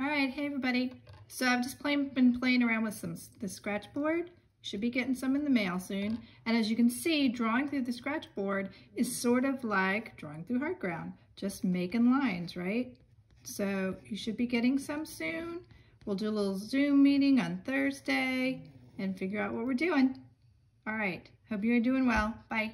All right, hey everybody. So I've just play, been playing around with some the scratch board. Should be getting some in the mail soon. And as you can see, drawing through the scratch board is sort of like drawing through hard ground, just making lines, right? So you should be getting some soon. We'll do a little Zoom meeting on Thursday and figure out what we're doing. All right, hope you're doing well. Bye.